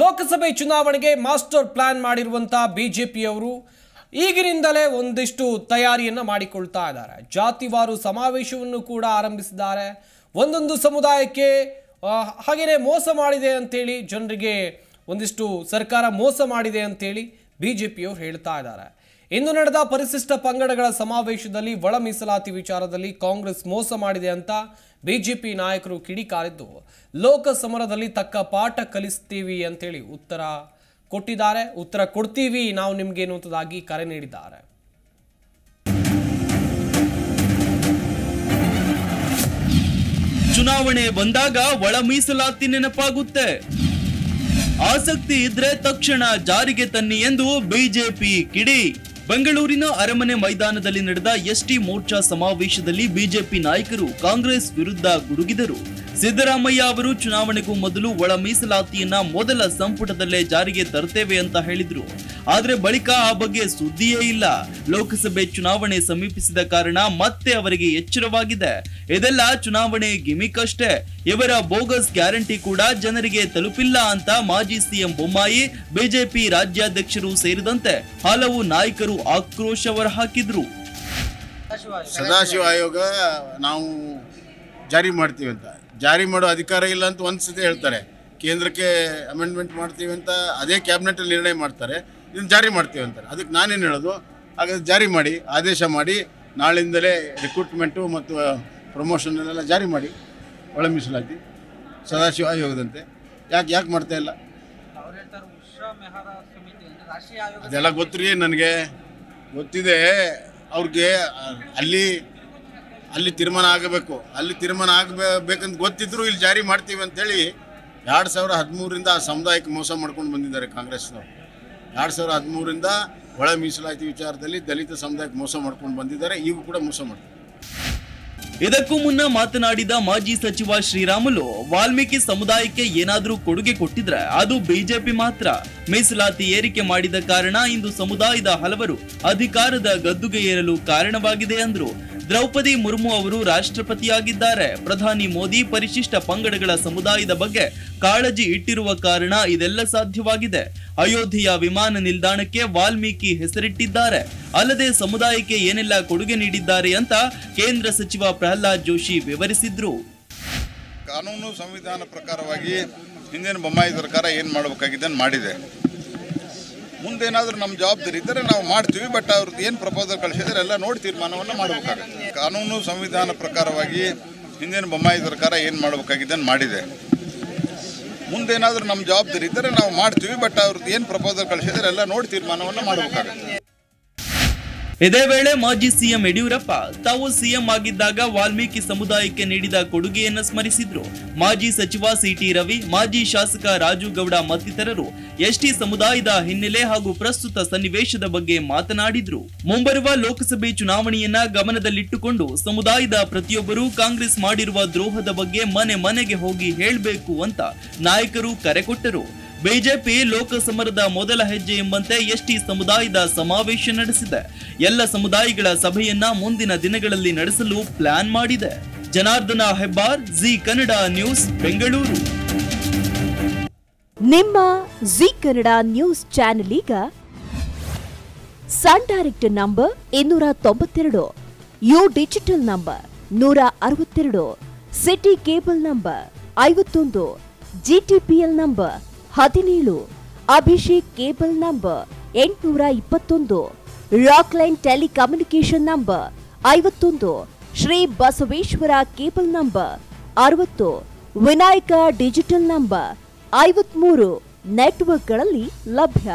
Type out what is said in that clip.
ಲೋಕಸಭೆ ಚುನಾವಣೆಗೆ master plan ಮಾಡಿರುವಂಥ ಪಿಯವರು ಈಗಿನಿಂದಲೇ ಒಂದಿಷ್ಟು ತಯಾರಿಯನ್ನು ಮಾಡಿಕೊಳ್ತಾ ಇದ್ದಾರೆ. ಜಾತಿವಾರು ಸಮಾವೇಶವನ್ನು ಕೂಡ ಆರಂಭಿಸಿದ್ದಾರೆ. ಒಂದೊಂದು ಸಮುದಾಯಕ್ಕೆ ಹಾಗೆಯೇ ಮೋಸ ಮಾಡಿದೆ ಅಂಥೇಳಿ ಜನರಿಗೆ ಒಂದಿಷ್ಟು ಸರ್ಕಾರ ಮೋಸ ಮಾಡಿದೆ ಅಂತೇಳಿ ಬಿಜೆಪಿಯವರು ಹೇಳ್ತಾ ಇದ್ದಾರೆ. ಇಂದು ನಡೆದ ಪರಿಶಿಷ್ಟ ಪಂಗಡಗಳ ಸಮಾವೇಶದಲ್ಲಿ ಒಳ ಮೀಸಲಾತಿ ವಿಚಾರದಲ್ಲಿ ಕಾಂಗ್ರೆಸ್ ಮೋಸ ಮಾಡಿದೆ ಅಂತ ಬಿಜೆಪಿ ನಾಯಕರು ಕಿಡಿಕಾರಿದ್ದು. ಲೋಕ ಸಮರದಲ್ಲಿ ತಕ್ಕ ಪಾಠ ಕಲಿಸ್ತೀವಿ ಅಂತೇಳಿ ಉತ್ತರ ಕೊಟ್ಟಿದ್ದಾರೆ. ಉತ್ತರ ಕೊಡ್ತೀವಿ. ನಾವು ನಿಮ್ಗೆ ಅನ್ನುವಂಥದ್ದಾಗಿ ಕರೆ ನೀಡಿದ್ದಾರೆ. ಚುನಾವಣೆ ಬಂದಾಗ ಒಳ ಮೀಸಲಾತಿ ನೆನಪಾಗುತ್ತೆ. ಆಸಕ್ತಿ ಇದ್ರೆ ತಕ್ಷಣ ಜಾರಿಗೆ ತನ್ನಿ ಎಂದು ಬಿಜೆಪಿ ಕಿಡಿ. ಬೆಂಗಳೂರಿನ ಅರಮನೆ ಮೈದಾನದಲ್ಲಿ ನಡೆದ ಎಸ್ಟಿ ಮೋರ್ಚಾ ಸಮಾವೇಶದಲ್ಲಿ ಬಿಜೆಪಿ ನಾಯಕರು ಕಾಂಗ್ರೆಸ್ ವಿರುದ್ಧ ಗುಡುಗಿದರು. ಸಿದ್ದರಾಮಯ್ಯ ಅವರು ಚುನಾವಣೆಗೂ ಮೊದಲು ಒಳ ಮೀಸಲಾತಿಯನ್ನ ಮೊದಲ ಸಂಪುಟದಲ್ಲೇ ಜಾರಿಗೆ ತರ್ತೇವೆ ಅಂತ ಹೇಳಿದ್ರು. ಆದ್ರೆ ಬಳಿಕ ಆ ಬಗ್ಗೆ ಸುದ್ದಿಯೇ ಇಲ್ಲ. ಲೋಕಸಭೆ ಚುನಾವಣೆ ಸಮೀಪಿಸಿದ ಕಾರಣ ಮತ್ತೆ ಅವರಿಗೆ ಎಚ್ಚರವಾಗಿದೆ. ಇದೆಲ್ಲ ಚುನಾವಣೆ ಗಿಮಿಕ್ ಅಷ್ಟೇ. ಇವರ ಬೋಗಸ್ ಗ್ಯಾರಂಟಿ ಕೂಡ ಜನರಿಗೆ ತಲುಪಿಲ್ಲ ಅಂತ ಮಾಜಿ ಸಿಎಂ ಬೊಮ್ಮಾಯಿ, ಬಿಜೆಪಿ ರಾಜ್ಯಾಧ್ಯಕ್ಷರು ಸೇರಿದಂತೆ ಹಲವು ನಾಯಕರು ಆಕ್ರೋಶ ಹೊರಹಾಕಿದ್ರು. ಸದಾಶಿವ ಆಯೋಗ ನಾವು ಜಾರಿ ಮಾಡ್ತೀವಿ ಅಂತ. ಜಾರಿ ಮಾಡೋ ಅಧಿಕಾರ ಇಲ್ಲ ಅಂತ ಒಂದ್ಸತಿ ಹೇಳ್ತಾರೆ. ಕೇಂದ್ರಕ್ಕೆ ಅಮೆಂಡ್ಮೆಂಟ್ ಮಾಡ್ತೀವಿ ಅಂತ ಅದೇ ಕ್ಯಾಬಿನೆಟ್ ನಿರ್ಣಯ ಮಾಡ್ತಾರೆ. ಇದನ್ನು ಜಾರಿ ಮಾಡ್ತೀವಿ ಅಂತಾರೆ. ಅದಕ್ಕೆ ನಾನೇನು ಹೇಳೋದು ಹಾಗಾದ್ರೆ ಜಾರಿ ಮಾಡಿ ಆದೇಶ ಮಾಡಿ ನಾಳಿಂದಲೇ ರಿಕ್ರೂಟ್ಮೆಂಟು ಮತ್ತು ಪ್ರಮೋಷನ್ನೆಲ್ಲ ಜಾರಿ ಮಾಡಿ ಒಳ ಮೀಸಲಾತಿ ಸದಾಶಿವ ಆಯೋಗದಂತೆ. ಯಾಕೆ ಯಾಕೆ ಮಾಡ್ತಾ ಇಲ್ಲ? ಅದೆಲ್ಲ ಗೊತ್ತಿರಿ ನನಗೆ. ಗೊತ್ತಿದೆ ಅವ್ರಿಗೆ ಅಲ್ಲಿ ಅಲ್ಲಿ ತೀರ್ಮಾನ ಆಗಬೇಕು. ಅಲ್ಲಿ ತೀರ್ಮಾನ ಆಗಬೇಕಂತ ಗೊತ್ತಿದ್ರು ಇಲ್ಲಿ ಜಾರಿ ಮಾಡ್ತೀವಿ ಅಂತೇಳಿ ಎರಡು ಸಾವಿರ ಹದಿಮೂರರಿಂದ ಆ ಸಮುದಾಯಕ್ಕೆ ಮೋಸ ಮಾಡ್ಕೊಂಡು ಬಂದಿದ್ದಾರೆ ಕಾಂಗ್ರೆಸ್ನವರು. ಎರಡು ಸಾವಿರ ಹದಿಮೂರಿಂದ ಒಳ ಮೀಸಲಾತಿ ವಿಚಾರದಲ್ಲಿ ದಲಿತ ಸಮುದಾಯಕ್ಕೆ ಮೋಸ ಮಾಡ್ಕೊಂಡು ಬಂದಿದ್ದಾರೆ. ಈಗ ಕೂಡ ಮೋಸ ಮಾಡ್ತಾರೆ. ಇದಕ್ಕೂ ಮುನ್ನ ಮಾತನಾಡಿದ ಮಾಜಿ ಸಚಿವ ಶ್ರೀರಾಮುಲು, ವಾಲ್ಮೀಕಿ ಸಮುದಾಯಕ್ಕೆ ಏನಾದರೂ ಕೊಡುಗೆ ಕೊಟ್ಟಿದ್ರೆ ಅದು ಬಿಜೆಪಿ ಮಾತ್ರ. ಮೀಸಲಾತಿ ಏರಿಕೆ ಮಾಡಿದ ಕಾರಣ ಇಂದು ಸಮುದಾಯದ ಹಲವರು ಅಧಿಕಾರದ ಗದ್ದುಗೆ ಏರಲು ಕಾರಣವಾಗಿದೆ ಅಂದ್ರು. ದ್ರೌಪದಿ ಮುರ್ಮು ಅವರು ರಾಷ್ಟ್ರಪತಿಯಾಗಿದ್ದಾರೆ. ಪ್ರಧಾನಿ ಮೋದಿ ಪರಿಶಿಷ್ಟ ಪಂಗಡಗಳ ಸಮುದಾಯದ ಬಗ್ಗೆ ಕಾಳಜಿ ಇಟ್ಟಿರುವ ಕಾರಣ ಇದೆಲ್ಲ ಸಾಧ್ಯವಾಗಿದೆ. ಅಯೋಧ್ಯೆಯ ವಿಮಾನ ನಿಲ್ದಾಣಕ್ಕೆ ವಾಲ್ಮೀಕಿ ಹೆಸರಿಟ್ಟಿದ್ದಾರೆ. ಅಲ್ಲದೆ ಸಮುದಾಯಕ್ಕೆ ಏನೆಲ್ಲ ಕೊಡುಗೆ ನೀಡಿದ್ದಾರೆ ಅಂತ ಕೇಂದ್ರ ಸಚಿವ ಪ್ರಹ್ಲಾದ್ ಜೋಶಿ ವಿವರಿಸಿದ್ರು. ಕಾನೂನು ಸಂವಿಧಾನ ಪ್ರಕಾರವಾಗಿ ಹಿಂದಿನ ಬೊಮ್ಮಾಯಿ ಸರ್ಕಾರ ಏನು ಮಾಡಬೇಕಾಗಿದೆ ಮಾಡಿದೆ. ಮುಂದೇನಾದ್ರೂ ನಮ್ಮ ಜವಾಬ್ದಾರಿ ಇದ್ದರೆ ನಾವು ಮಾಡ್ತೀವಿ ಬಟ್ ಅವ್ರದ್ದು ಏನು ಪ್ರಪೋಸಲ್ ಕಳಿಸಿದ್ರೆ ಎಲ್ಲ ನೋಡಿ ತೀರ್ಮಾನವನ್ನು ಮಾಡಬೇಕಾಗುತ್ತೆ. ಕಾನೂನು ಸಂವಿಧಾನ ಪ್ರಕಾರವಾಗಿ ಹಿಂದಿನ ಬೊಮ್ಮಾಯಿ ಸರ್ಕಾರ ಏನು ಮಾಡಬೇಕಾಗಿದ್ದನ್ನು ಮಾಡಿದೆ. ಮುಂದೇನಾದರೂ ನಮ್ಮ ಜವಾಬ್ದಾರಿ ಇದ್ದರೆ ನಾವು ಮಾಡ್ತೀವಿ ಬಟ್ ಅವ್ರದ್ದು ಏನು ಪ್ರಪೋಸಲ್ ಕಳಿಸಿದ್ರೆ ಎಲ್ಲ ನೋಡಿ ತೀರ್ಮಾನವನ್ನು ಮಾಡಬೇಕಾಗುತ್ತೆ. ಇದೇ ವೇಳೆ ಮಾಜಿ ಸಿಎಂ ಯಡಿಯೂರಪ್ಪ ತಾವು ಸಿಎಂ ಆಗಿದ್ದಾಗ ವಾಲ್ಮೀಕಿ ಸಮುದಾಯಕ್ಕೆ ನೀಡಿದ ಕೊಡುಗೆಯನ್ನು ಸ್ಮರಿಸಿದ್ರು. ಮಾಜಿ ಸಚಿವ ಸಿಟಿ ರವಿ, ಮಾಜಿ ಶಾಸಕ ರಾಜು ಗೌಡ ಮತ್ತಿತರರು ಎಸ್ಟಿ ಸಮುದಾಯದ ಹಿನ್ನೆಲೆ ಹಾಗೂ ಪ್ರಸ್ತುತ ಸನ್ನಿವೇಶದ ಬಗ್ಗೆ ಮಾತನಾಡಿದ್ರು. ಮುಂಬರುವ ಲೋಕಸಭೆ ಚುನಾವಣೆಯನ್ನ ಗಮನದಲ್ಲಿಟ್ಟುಕೊಂಡು ಸಮುದಾಯದ ಪ್ರತಿಯೊಬ್ಬರೂ ಕಾಂಗ್ರೆಸ್ ಮಾಡಿರುವ ದ್ರೋಹದ ಬಗ್ಗೆ ಮನೆ ಮನೆಗೆ ಹೋಗಿ ಹೇಳಬೇಕು ಅಂತ ನಾಯಕರು ಕರೆ ಕೊಟ್ಟರು. ಬಿಜೆಪಿ ಲೋಕಸಮರದ ಮೊದಲ ಹೆಜ್ಜೆ ಎಂಬಂತೆ ಎಸ್ಟಿ ಸಮುದಾಯದ ಸಮಾವೇಶ ನಡೆಸಿದೆ. ಎಲ್ಲ ಸಮುದಾಯಗಳ ಸಭೆಯನ್ನ ಮುಂದಿನ ದಿನಗಳಲ್ಲಿ ನಡೆಸಲು ಪ್ಲಾನ್ ಮಾಡಿದೆ. Janardhana Hebbar, Zee Kannada news, Bengaluru. ನಿಮ್ಮ ಜಿ ಕನ್ನಡ ನ್ಯೂಸ್ ಚಾನೆಲ್ ಈಗ ಸನ್ ಡೈರೆಕ್ಟ್ ನಂಬರ್ ಇನ್ನೂರ ತೊಂಬತ್ತೆರಡು, ಯು ಡಿಜಿಟಲ್ ನಂಬರ್ ನೂರ ಅರವತ್ತೆರಡು, ಸಿಟಿ ಕೇಬಲ್ ನಂಬರ್ ಐವತ್ತೊಂದು, ಜಿಟಿಪಿಎಲ್ ನಂಬರ್ ಹದಿನೇಳು, ಅಭಿಷೇಕ್ ಕೇಬಲ್ ನಂಬರ್ ಎಂಟುನೂರ ಇಪ್ಪತ್ತೊಂದು. ರಾಕ್ಲೈನ್ ಟೆಲಿಕಮ್ಯುನಿಕೇಶನ್ ನಂಬರ್ ಐವತ್ತೊಂದು ಶ್ರೀ ಬಸವೇಶ್ವರ ಕೇಬಲ್ ನಂಬರ್ ಅರವತ್ತು, ವಿನಾಯಕ ಡಿಜಿಟಲ್ ನಂಬರ್ ಐವತ್ಮೂರು ನೆಟ್ವರ್ಕ್ಗಳಲ್ಲಿ ಲಭ್ಯ.